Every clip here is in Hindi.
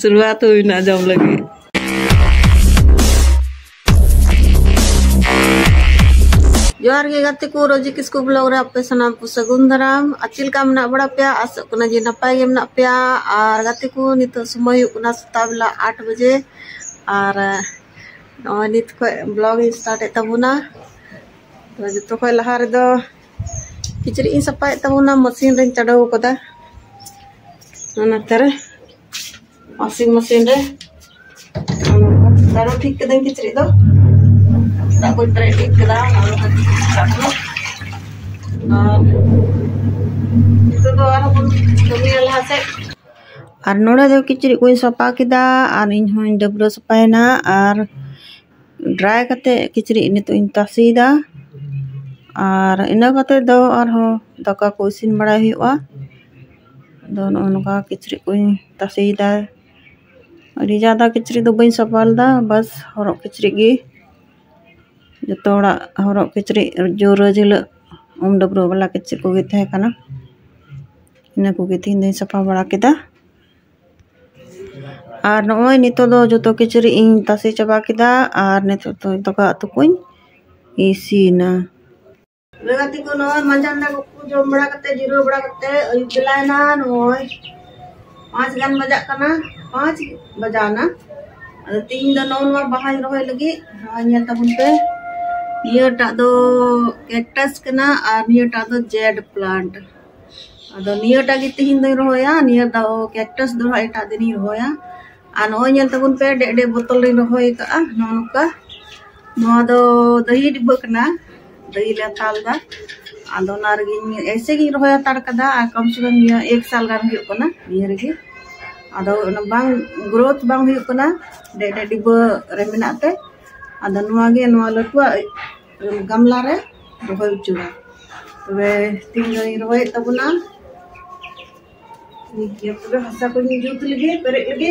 शुरुआत हुई ना जम लगे जोहार गे गाते को रोजी किसको ब्लॉग रे आपे सनाम को सगुन दाराम अचिल का मना बड़ा पे आस कना जे नपाय गे मना पे और गाते को नित समय उना सता बेला 8 बजे और ᱱᱚᱜᱼᱚᱭ ᱱᱤᱛ ᱠᱷᱚᱡ ᱵᱞᱚᱜ ᱤᱧ ᱥᱴᱟᱨᱴᱮᱫ ᱛᱟᱵᱚᱱᱟ ᱛᱚ ᱡᱚᱛᱚ ᱠᱷᱚᱡ ᱞᱟᱦᱟ ᱨᱮᱫᱚ ᱠᱤᱪᱨᱤᱡ ᱤᱧ ᱥᱟᱯᱷᱟᱭᱮᱫ ᱛᱟᱵᱚᱱᱟ ᱢᱮᱥᱤᱱ ᱨᱮᱧ ᱪᱟᱰᱟᱣ ᱟᱠᱟᱫᱟ ᱱᱚᱛᱮ ᱨᱮ ᱣᱟᱥᱤᱝ ᱢᱮᱥᱤᱱ ᱨᱮ ᱪᱟᱰᱟᱣ ᱴᱷᱤᱠ ᱠᱟᱹᱫᱟᱹᱧ ᱠᱤᱪᱨᱤᱡ ᱫᱚ ᱫᱟᱜ ᱠᱚᱧ ᱯᱮᱨᱮᱡ ᱴᱷᱤᱠ ᱠᱟᱫᱟ ᱟᱨ ᱱᱤᱛᱚᱜ ᱫᱚ ᱟᱨᱦᱚᱸ ᱵᱚᱱ ᱠᱟᱹᱢᱤᱭᱟ ᱞᱟᱦᱟ ᱥᱮᱫ ᱟᱨ ᱱᱚᱰᱮ ᱫᱚ ᱠᱤᱪᱨᱤᱡ ᱠᱚᱧ ᱥᱟᱯᱷᱟ ᱠᱮᱫᱟ ᱟᱨ ᱤᱧ ᱦᱚᱸᱧ ᱰᱟᱹᱵᱽᱨᱟᱹ ᱥᱟᱯᱷᱟᱭᱮᱱᱟ ᱟᱨ ᱰᱨᱟᱭ ᱠᱟᱛᱮ ᱠᱤᱪᱨᱤᱡ ᱱᱤᱛᱚᱜ ᱤᱧ ᱛᱟᱥᱮᱭᱫᱟ ᱟᱨ ᱤᱱᱟᱹ ᱠᱟᱛᱮ ᱫᱚ ᱟᱨᱦᱚᱸ ᱫᱟᱠᱟ ᱠᱚ ᱤᱥᱤᱱ ᱵᱟᱲᱟᱭ ᱦᱩᱭᱩᱜᱼᱟ ᱟᱫᱚ ᱱᱚᱜᱼᱚ ᱱᱚᱝᱠᱟ ᱠᱤᱪᱨᱤᱡ ᱠᱚᱧ ᱛᱟᱥᱮᱭᱫᱟ ᱟᱹᱰᱤ ᱡᱟᱫᱟ ᱠᱤᱪᱨᱤᱡ ᱫᱚ ᱵᱟᱹᱧ ᱥᱟᱯᱷᱟ ᱞᱮᱫᱟ ᱵᱟᱥ ᱦᱚᱨᱚᱜ ᱠᱤᱪᱨᱤᱡ ᱜᱮ ᱡᱚᱛᱚ ᱦᱚᱲᱟᱜ ᱦᱚᱨᱚᱜ ᱠᱤᱪᱨᱤᱡ ᱡᱳᱨᱟᱹ ᱡᱷᱤᱞᱟᱹᱜ ᱩᱢ ᱰᱟᱹᱵᱨᱟᱹ ᱵᱟᱞᱟ ᱠᱤᱪᱨᱤᱡ ᱠᱚᱜᱮ ᱛᱟᱦᱮᱸ ᱠᱟᱱᱟ ᱤᱱᱟᱹ ᱠᱚᱜᱮ ᱛᱤᱦᱤᱧ ᱫᱚᱧ ᱥᱟᱯᱷᱟ ᱵᱟᱲᱟ ᱠᱮᱫᱟ और नॉय नित जो किचरी इन तासे चाबा किदा और नित तो दका तुकुन इसीना लगाती को नॉय मंजन ना को जो बड़ा ज़ीरो बेलाना पाँच बजा कना पाँच बजाना तीन बाहर रहे लगी तबन पे नियटा दो कैक्टस दो जेड प्लांट अदो दो दो कैक्टस दो एटा दिन आ anu nyel tabun pe dek dek botol ni rohoi ka ah nonu ka. Mau ado dahi di bekna dahi le tal ado nar eh, gi ah, ni ese gi rohoi atar ka a ni a satu tahun gan hiu kona ni ado na bang growth bang hiu kena dek dek di be remina te. Ado noa gi noa le tua eh, gam lare rohoi ucura we tinggal ni rohoi tabunan Ini kira-kira hasil penyujud lagi, perik lagi.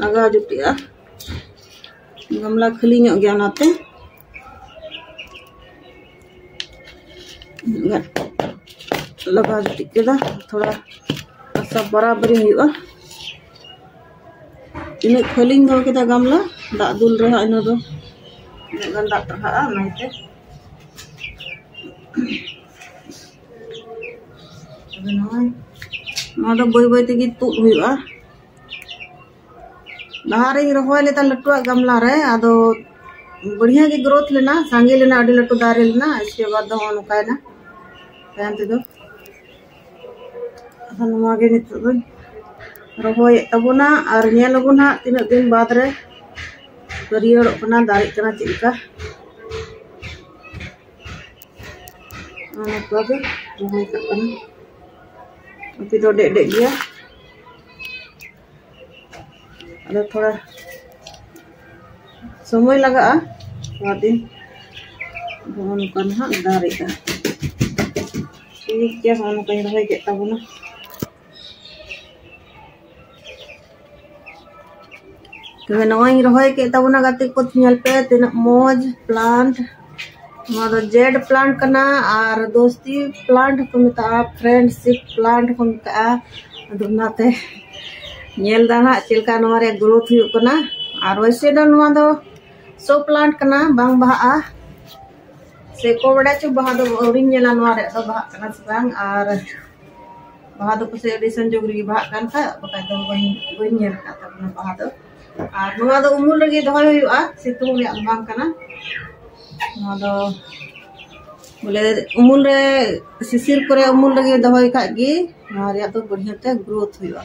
laga dia. gamla khali nyok gya nate laga jutik keda thora, asa barabari hiwa ini khali ngaw keda gamla da dul reha ino do. Ini gan da terha a naite ada boy-boy tinggi tuh, लहारे रोहय लेता लटुआ गमला रे आदो बढ़िया गे ग्रोथ लेना, सांगे लेना अड़ी लटु दारे लेना, इसके बाद नुकायना तायम ते दो। असन नवा गे नित दो। रोहय तबुना और नेल बुना तीन दिन बाद रे अपना दारे tapi तो dek dek dia थोड़ा। समय लगा थोड़ा दिन dari ka ठीक है हम कहीं रह के तब नवाई रहे के तब ना गति को पे तीन मौज प्लांट जेड प्लांट करना और दोस्ती प्लांट को मिता फ्रेंडशिप प्लांट को मिता दुनाते दाना चिलका नवारे ग्रोथ करना और वैसे दो सो प्लांट बांग बहा से को बड़ा चु बहा बहा सबंग और बहा दो कुछ एडिशन जोगरी बहा na bहा दो दो उमुल लगी बोले उमुल रे सिसिर करे लगे खा तो बढ़िया ते ग्रोथ हुआ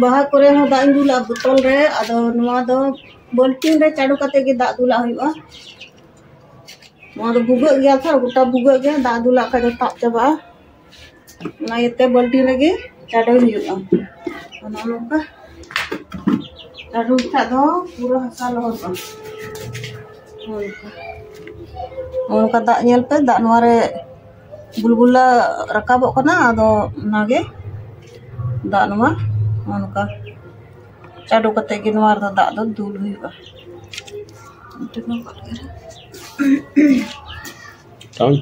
बहा को दाग दूल बोतल बाल्टीन चाड़ू कर दा दूल भूग गोटा भूग ग दा दूल तप चाबा ये बाल्टीन चाड़ो नौका चाडू पूरा हसा लहर पे दा नवा रे बुलबुला रकाबना दा नवा monka cadu kate gin warta dak do dulu iba untuk nong kare. Tong.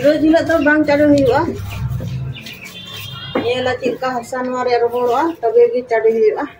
Jadi itu ya bang cadu hiu ah Iya lah cik kah sanwar ya rumah lo ah, tapi kita cari ah.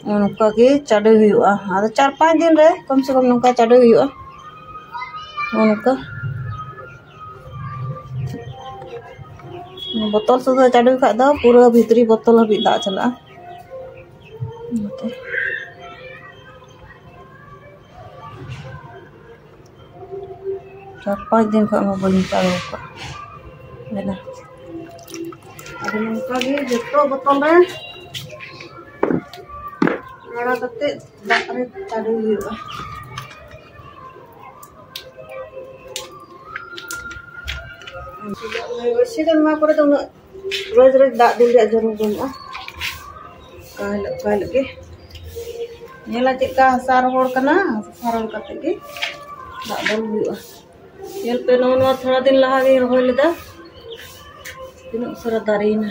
ये ते नौका के चढ़ हुआ आधा चार पाँच दिन रहे कम से कम नौका चढ़ हुआ नौका बोतल सुधा चढ़ खाई दो पूरा भीतरी बोतल हाबी दा चला चार पाँच दिन का मैं बनी चालू का है ना अब नौका गे ᱜᱟᱲᱟ ᱠᱟᱛᱮ ᱫᱟᱜ ᱨᱮ ᱛᱟᱨᱮ ᱦᱩᱭᱩᱜᱼᱟ ᱵᱮᱥᱤ ᱫᱚ ᱱᱚᱣᱟ ᱠᱚᱨᱮ ᱫᱚ ᱩᱱᱟᱹᱜ ᱨᱳᱡ ᱨᱳᱡ ᱫᱟᱜ ᱫᱩᱞ ᱨᱮᱭᱟᱜ ᱡᱟᱹᱨᱩᱲ ᱵᱟᱹᱱᱩᱜᱼᱟ ᱚᱠᱟ ᱦᱤᱞᱳᱜ ᱚᱠᱟ ᱦᱤᱞᱳᱜ ᱜᱮ ᱧᱮᱞᱟ ᱪᱮᱫ ᱞᱮᱠᱟ ᱦᱟᱥᱟ ᱨᱚᱦᱚᱲ ᱠᱟᱱᱟ ᱦᱟᱥᱟ ᱨᱚᱦᱚᱲ ᱠᱟᱛᱮ ᱜᱮ ᱫᱟᱜ ᱫᱩᱞ ᱦᱩᱭᱩᱜᱼᱟ ᱧᱮᱞ ᱯᱮ ᱱᱚᱜᱼᱚ ᱱᱚᱣᱟ ᱛᱷᱚᱲᱟ ᱫᱤᱱ ᱞᱟᱦᱟ ᱜᱮᱧ ᱨᱚᱦᱚᱭ ᱞᱮᱫᱟ ᱛᱤᱱᱟᱹᱜ ᱩᱥᱟᱹᱨᱟ ᱫᱟᱨᱮᱭᱮᱱᱟ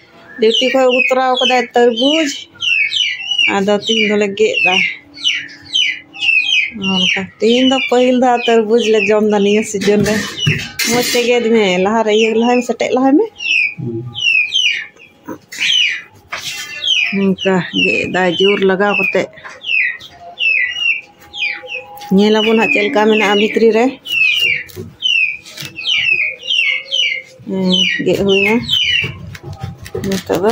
ड्यूटी खुद उतराव तरबूज तीन दो गेदा तीन दो पहिल दा तरबूज ले जम दा सीज़न रे मजते गेद में लहा रही है लहा में सेटे लहा में गेदा ज़ोर लगा कते नेलाबो ना चलका में ना भीतरी रे गे हुई ना re गे हुई नितब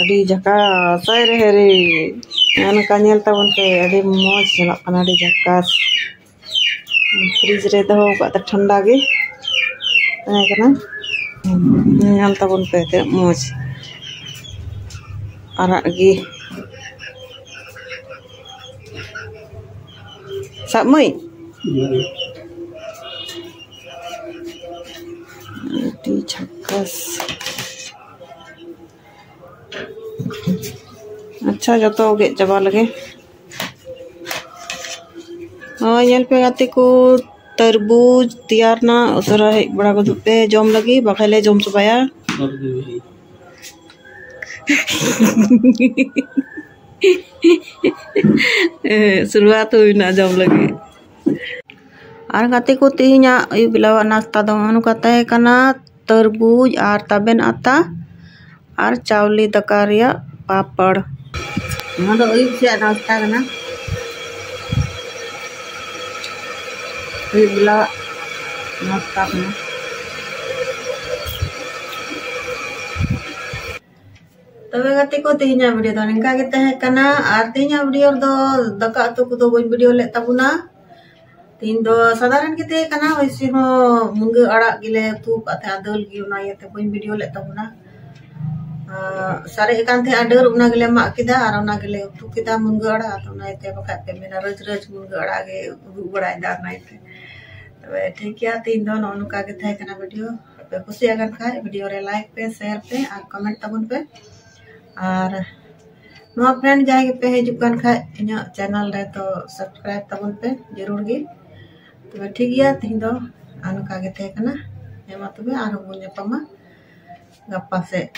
अड़ी जका सय रहे रे अनका नेल तबन पे अड़ी मौज चलक कना अड़ी जकास फ्रिज रे दहो का ठंडा गे तने कना नेल तबन पे ते मौज arak gi sak mai di झक्कस अच्छा जतो गे चाबा लगे हाँ गाते को तरबूज तैयार ना उसरा बड़ा को पे जम लगी बखले जम चबाया शुरुआत हुई ना जम लगी और गाते को तेहिया अयुब बेलावा नाश्ता दो अनु का कना तरबूज और ताबेन आता और चावली दका रिया पापड़। तो से बेला नाश्ता करना तबे गति को तेहना वीडियो तो निका के तहे कना आर तेहना वीडियो दो दका अतु को दो वीडियो ले तबुना तीन दो साधारण के ते कना वैसे हो अड़ा गे उना सारे डर है आडर उना अड़ा पे मेरा रज रज मुंगा अड़ा गे उ बड़ा तब ठीक है तीन दो नौ पे खा लाइक पे शेयर पे और कमेंट तबन पे और फ्रेंड जाए पे हजू चैनल तो सब्सक्राइब तबन पे ज़रूर गी ᱛᱚᱵᱮ ᱴᱷᱤᱠ ᱜᱮᱭᱟ ᱛᱮᱦᱮᱧ ᱫᱚ ᱱᱚᱝᱠᱟ ᱜᱮ ᱛᱟᱦᱮᱸ ᱠᱟᱱᱟ ᱦᱮᱸ ᱢᱟ ᱛᱚᱵᱮ ᱟᱨᱦᱚᱸ ᱵᱚᱱ ᱧᱟᱯᱟᱢᱟ ᱜᱟᱯᱟ ᱥᱮᱫ